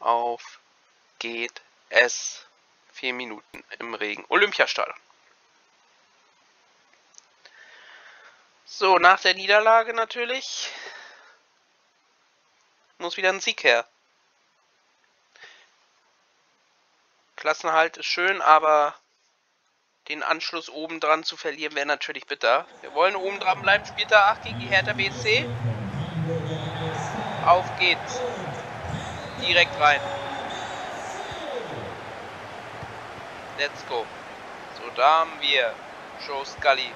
Auf geht es. Vier Minuten im Regen. Olympiastadion. So, nach der Niederlage natürlich. Muss wieder ein Sieg her. Klassenhalt ist schön, aber den Anschluss oben dran zu verlieren wäre natürlich bitter. Wir wollen oben dran bleiben. Spielt da 8 gegen die Hertha BSC. Auf geht's. Direkt rein. Let's go. So, da haben wir Joe Scully.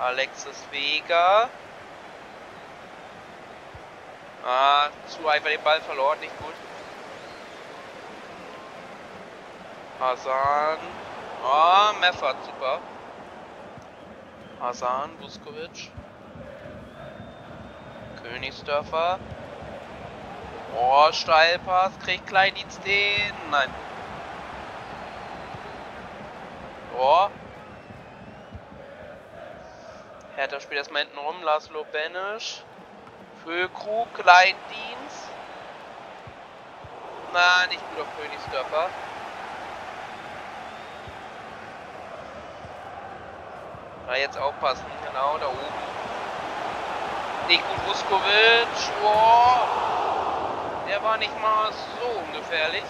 Alexis Vega. Ah, zu einfach den Ball verloren, nicht gut. Hasan. Oh, Meffert, super. Hasan, Vuskovic. Königsdörfer. Oh, Steilpass. Kriegt Kleindienst den. Nein. Oh. Hertha spielt erstmal hinten rum. Laszlo Benisch. Füllkrug. Kleindienst. Na, nicht gut auf Königsdörfer. Na, jetzt aufpassen. Genau, da oben. Nicht gut, Vuskovic. Oh. Der war nicht mal so ungefährlich.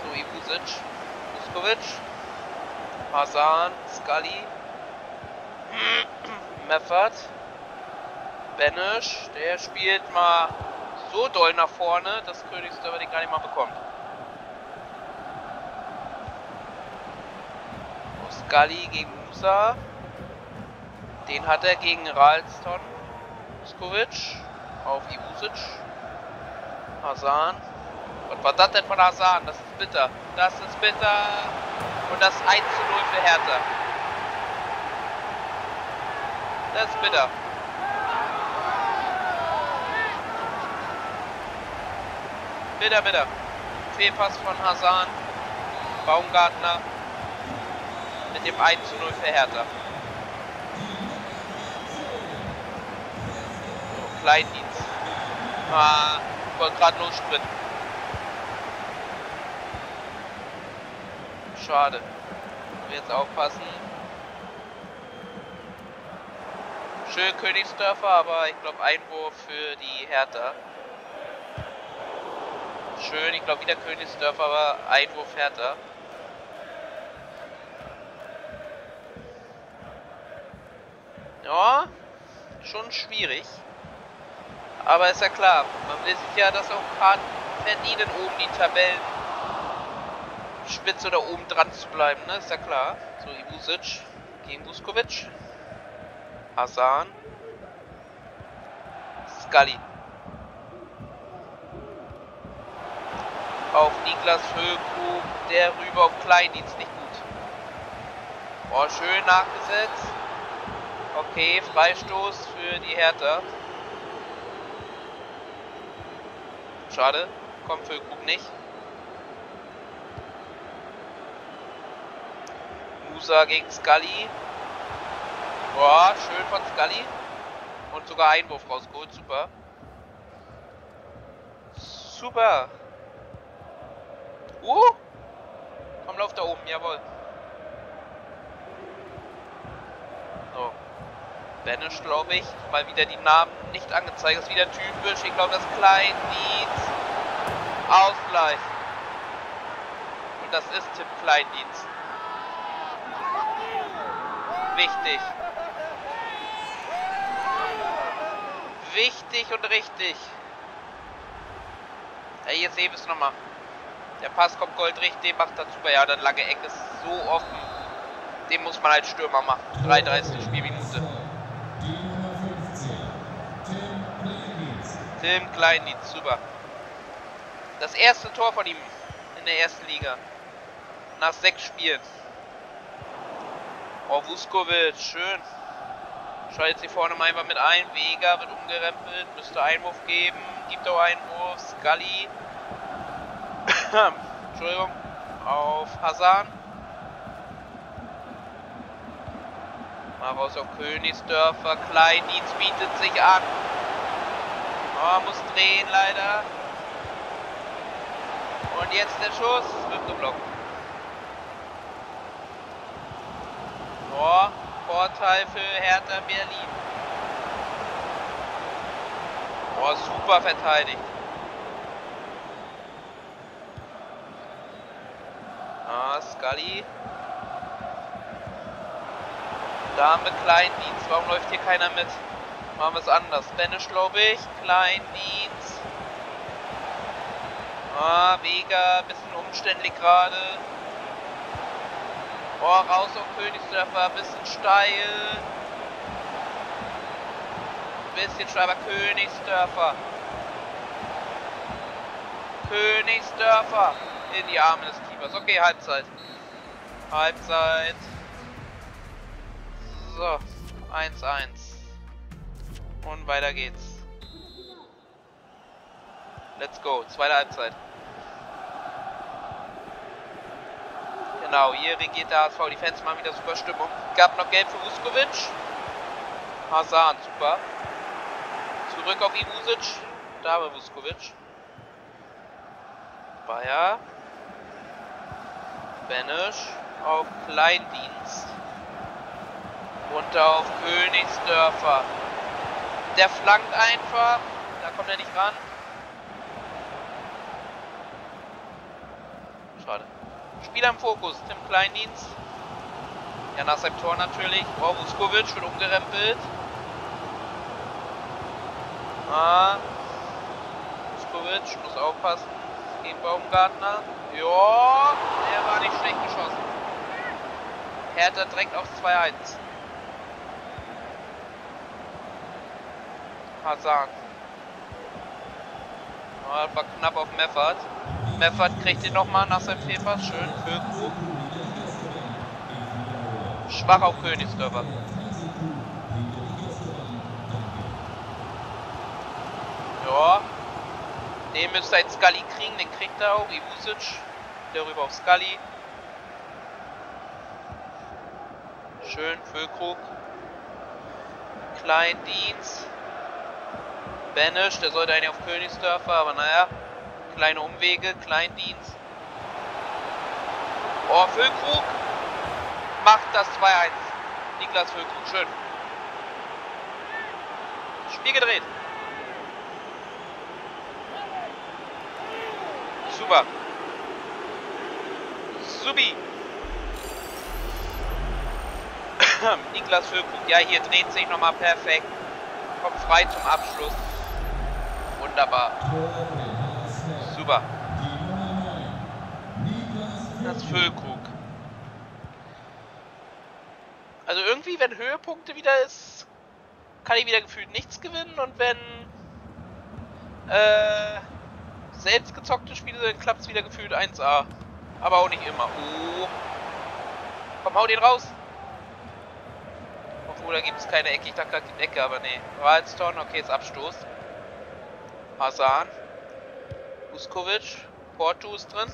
So, Ivusic. Vuskovic. Hasan. Scully. Meffert. Benisch. Der spielt mal so doll nach vorne, dass Königsdörfer den gar nicht mal bekommt. Scully gegen Musa. Den hat er gegen Ralston. Muskovic. Auf Ibusic. Hasan. Was war das denn von Hasan? Das ist bitter. Das ist bitter. Und das 1 zu 0 für Hertha. Das ist bitter. Bitter, bitter. Fehlpass von Hasan. Baumgartner mit dem 1 zu 0 für Hertha. So, Kleindienst. Ah, wollte gerade lossprinten. Schade. Jetzt aufpassen. Schön Königsdörfer, aber ich glaube Einwurf für die Hertha. Schön, ich glaube wieder Königsdörfer, aber Einwurf Hertha. Ja, schon schwierig. Aber ist ja klar, will sich ja das auch hart verdienen, oben die Tabellen spitze oder oben dran zu bleiben, ne? Ist ja klar. So, Ibusic gegen Vuskovic. Hasan. Scully. Auf Niklas Höhlkrug, der rüber auf Kleindienst nicht gut. Oh, schön nachgesetzt. Okay, Freistoß für die Hertha. Schade, kommt für Krug nicht. Musa gegen Scully. Boah, schön von Scully. Und sogar Einwurf rausgeholt, super. Super. Uh! Komm, lauf da oben, jawohl. Banish, glaube ich. Mal wieder die Namen nicht angezeigt. Ist wieder typisch. Ich glaube, das Kleindienst. Ausgleich. Und das ist Tim Kleindienst. Wichtig. Wichtig und richtig. Ey, jetzt wir es nochmal. Der Pass kommt goldrichtig, macht super. Ja, dann lange Ecke ist so offen. Den muss man als Stürmer machen. 33. Spielminute. Tim Kleindienst, super. Das erste Tor von ihm in der ersten Liga. Nach sechs Spielen. Oh, Vuskovic, schön. Schaltet sie vorne mal einfach mit ein. Vega wird umgerempelt, müsste Einwurf geben. Gibt auch Einwurf. Scully. Entschuldigung. Auf Hasan. Mal raus auf Königsdörfer. Kleindienst bietet sich an. Oh, muss drehen leider. Und jetzt der Schuss. Wird geblockt. Oh, Vorteil für Hertha Berlin. Oh, super verteidigt. Ah, Scully. Dame Kleindienst. Warum läuft hier keiner mit? Machen wir es anders. Banish, glaube ich. Kleindienst. Ah, Vega. Bisschen umständlich gerade. Oh, raus auf Königsdörfer. Bisschen steil. Bisschen steil, aber Königsdörfer. Königsdörfer. In die Arme des Keepers. Okay, Halbzeit. Halbzeit. So, 1-1. Und weiter geht's. Let's go, zweite Halbzeit. Genau, hier regiert der HSV. Die Fans machen wieder super Stimmung. Gab noch Geld für Vuskovic. Hazard, super. Zurück auf Ivusic. Da haben wir Vuskovic. Bayer. Benisch auf Kleindienst. Runter auf Königsdörfer. Der flankt einfach. Da kommt er nicht ran. Schade. Spieler im Fokus. Tim Kleindienst. Ja, nach seinem Tor natürlich. Oh, Vuskovic wird umgerempelt. Ah. Vuskovic muss aufpassen. Gegen Baumgartner. Ja, der war nicht schlecht geschossen. Hertha direkt auf 2-1. Hazard. Oh, war knapp auf Meffert. Meffert kriegt ihn nochmal nach seinem Fehlpass. Schön für Krug. Schwach auf Königsdörfer. Ja. Den müsste jetzt Scully kriegen. Den kriegt er auch. Ivusic. Der rüber auf Scully. Schön Füllkrug. Kleindienst. Banish, der sollte eigentlich auf Königsdörfer, aber naja. Kleine Umwege, Kleindienst. Oh, Füllkrug macht das 2-1. Niklas Füllkrug, schön. Spiel gedreht. Super. Subi. Niklas Füllkrug, ja, hier dreht sich nochmal perfekt. Kommt frei zum Abschluss. Wunderbar. Super. Das Füllkrug. Also irgendwie, wenn Höhepunkte wieder ist, kann ich wieder gefühlt nichts gewinnen und wenn äh, selbst gezockte Spiele sind, klappt es wieder gefühlt 1A. Aber auch nicht immer. Oh. Komm, hau den raus. Obwohl, da gibt es keine Ecke. Ich dachte gerade die Ecke, aber nee. Ralston, okay, ist Abstoß. Hasan. Uskovic. Porto ist drin.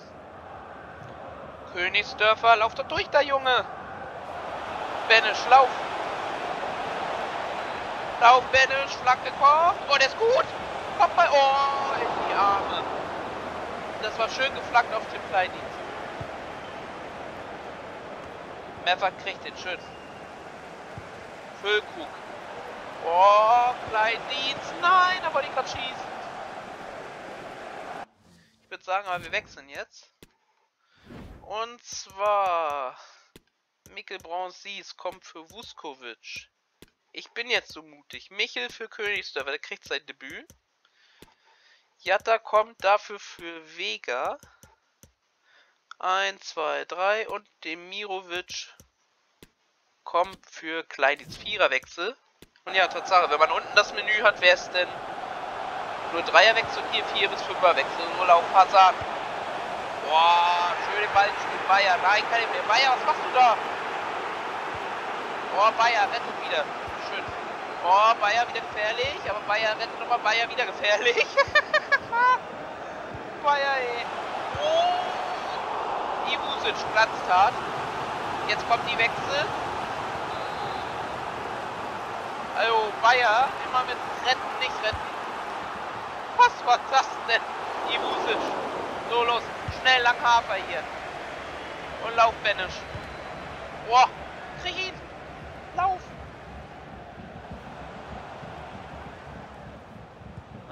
Königsdörfer, lauf doch durch da, Junge. Benisch, lauf. Lauf, Benisch, Flanke kommt. Oh, der ist gut. Kommt bei. Oh, in die Arme. Das war schön geflankt auf Tim Kleindienst. Mehrfach kriegt den schön. Füllkrug. Oh, Kleindienst. Nein, da wollte ich gerade schießen. Ich würde sagen, aber wir wechseln jetzt. Und zwar... Mikkel Bronzis kommt für Vuskovic. Ich bin jetzt so mutig. Michel für Königsdörfer, der kriegt sein Debüt. Jatta kommt dafür für Vega. 1, 2, 3 und Demirovic kommt für Kleinitz Viererwechsel. Und ja, Tatsache, wenn man unten das Menü hat, wäre es denn nur Dreierwechsel und hier 4 bis 5er Wechsel. Nur auf Hazard. Boah, schöne Ballspiel. Bayer, nein, kann ich mehr. Bayer, was machst du da? Oh, Bayer rettet wieder. Schön. Oh, Bayer wieder gefährlich. Aber Bayer rettet nochmal Bayer wieder gefährlich. Bayer, ey. Oh. Ivusic platzt hart. Jetzt kommt die Wechsel. Also, Bayer, immer mit retten, nicht retten. Was war das denn? Ivusic. So, los. Schnell lang Hafer hier. Und lauf, Benisch. Boah. Krieg ihn. Lauf.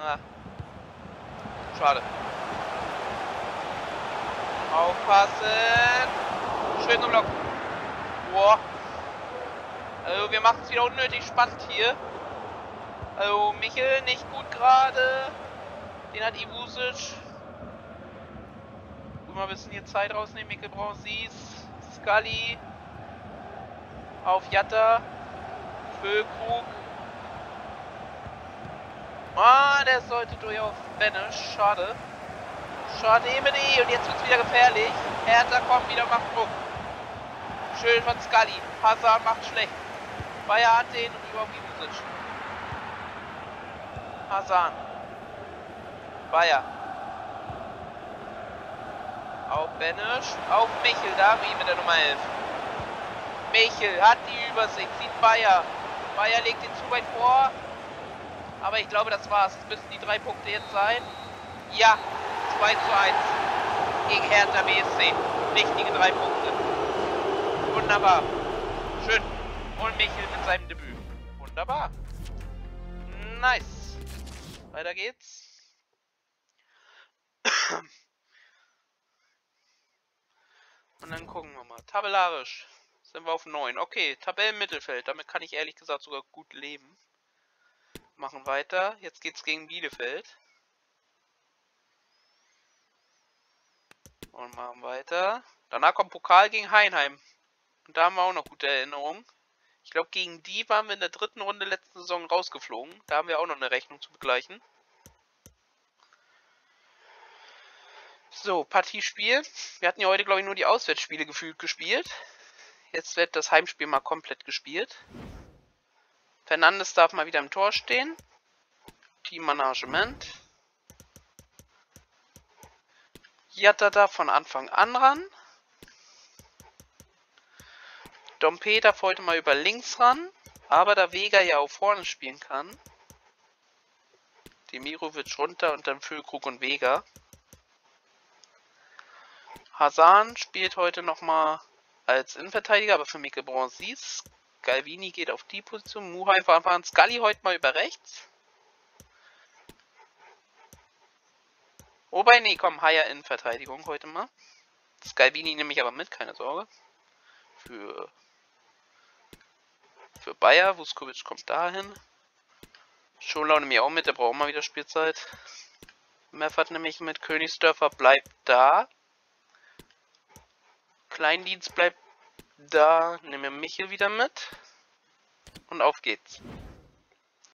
Ah. Schade. Aufpassen. Schön Block. Boah. Also wir machen es wieder unnötig spannend hier. Also Michel nicht gut gerade. Den hat Ivusic. Guck mal, ein bisschen hier Zeit rausnehmen. Michel braucht Sies. Scully. Auf Jatta. Füllkrug. Ah, der sollte durch auf Benisch. Schade. Schade, Emily. Und jetzt wird es wieder gefährlich. Hertha kommt wieder, macht Druck. Schön von Scully. Hazard macht schlecht. Bayer hat den und über Ivusic. Hasan. Bayer. Auf Benisch. Auf Michel. Da haben wir ihn mit der Nummer 11. Michel hat die Übersicht. Sieht Bayer. Bayer legt ihn zu weit vor. Aber ich glaube, das war's. Es müssen die drei Punkte jetzt sein. Ja. 2 zu 1. Gegen Hertha BSC. Wichtige drei Punkte. Wunderbar. Schön. Und Michel mit seinem Debüt. Wunderbar. Nice. Weiter geht's. Und dann gucken wir mal. Tabellarisch sind wir auf 9. Okay, Tabellenmittelfeld. Damit kann ich ehrlich gesagt sogar gut leben. Machen weiter. Jetzt geht's gegen Bielefeld. Und machen weiter. Danach kommt Pokal gegen Heinheim. Und da haben wir auch noch gute Erinnerungen. Ich glaube, gegen die waren wir in der dritten Runde letzte Saison rausgeflogen. Da haben wir auch noch eine Rechnung zu begleichen. So, Partiespiel. Wir hatten ja heute, glaube ich, nur die Auswärtsspiele gefühlt gespielt. Jetzt wird das Heimspiel mal komplett gespielt. Fernandes darf mal wieder im Tor stehen. Teammanagement. Jatta darf von Anfang an ran. Dompe darf heute mal über links ran, aber da Vega ja auch vorne spielen kann. Demirovic runter und dann Füllkrug und Vega. Hasan spielt heute nochmal als Innenverteidiger, aber für Mikkel Bronzis. Galvini geht auf die Position. Muhai Anfang an. Scully heute mal über rechts. Wobei, nee, komm, Higher Innenverteidigung heute mal. Scalvini nehme ich aber mit, keine Sorge. Für für Bayer. Vuskovic kommt dahin. Schonlau nehme ich auch mit, der braucht mal wieder Spielzeit. Meffert nehme ich mit. Königsdörfer bleibt da. Kleindienst bleibt da. Nehmen wir Michel wieder mit. Und auf geht's.